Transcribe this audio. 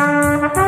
Gracias.